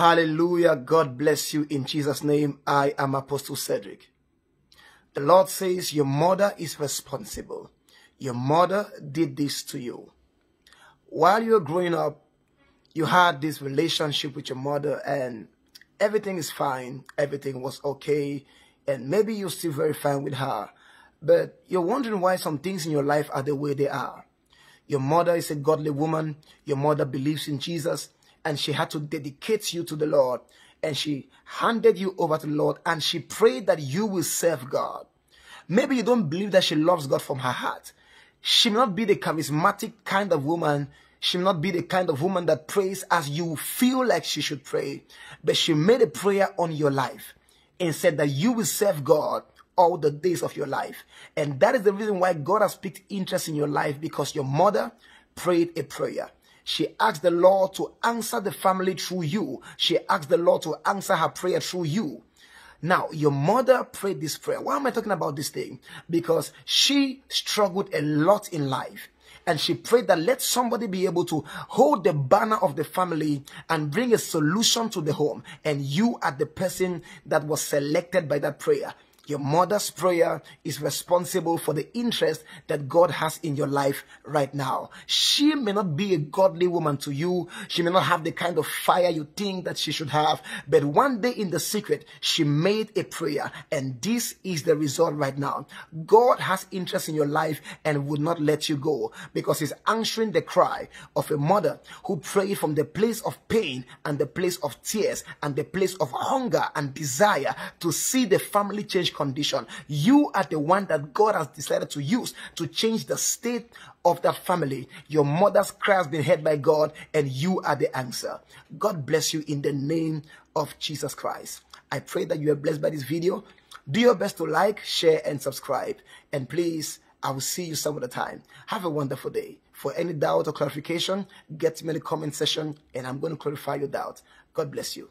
Hallelujah. God bless you in Jesus' name. I am Apostle Cedric. The Lord says your mother is responsible. Your mother did this to you. While you were growing up, you had this relationship with your mother and everything is fine. Everything was okay. And maybe you're still very fine with her. But you're wondering why some things in your life are the way they are. Your mother is a godly woman. Your mother believes in Jesus and she had to dedicate you to the Lord and she handed you over to the Lord and she prayed that you will serve God. Maybe you don't believe that she loves God from her heart. She may not be the charismatic kind of woman. She may not be the kind of woman that prays as you feel like she should pray. But she made a prayer on your life and said that you will serve God all the days of your life. And that is the reason why God has picked interest in your life because your mother prayed a prayer. She asked the Lord to answer the family through you. She asked the Lord to answer her prayer through you. Now, your mother prayed this prayer. Why am I talking about this thing? Because she struggled a lot in life. And she prayed that let somebody be able to hold the banner of the family and bring a solution to the home. And you are the person that was selected by that prayer. Your mother's prayer is responsible for the interest that God has in your life right now. She may not be a godly woman to you. She may not have the kind of fire you think that she should have. But one day in the secret, she made a prayer. And this is the result right now. God has interest in your life and would not let you go because he's answering the cry of a mother who prayed from the place of pain and the place of tears and the place of hunger and desire to see the family change condition. You are the one that God has decided to use to change the state of that family. Your mother's cry has been heard by God and you are the answer. God bless you in the name of Jesus Christ. I pray that you are blessed by this video. Do your best to like, share, and subscribe. And please, I will see you some other time. Have a wonderful day. For any doubt or clarification, get me in the comment section and I'm going to clarify your doubt. God bless you.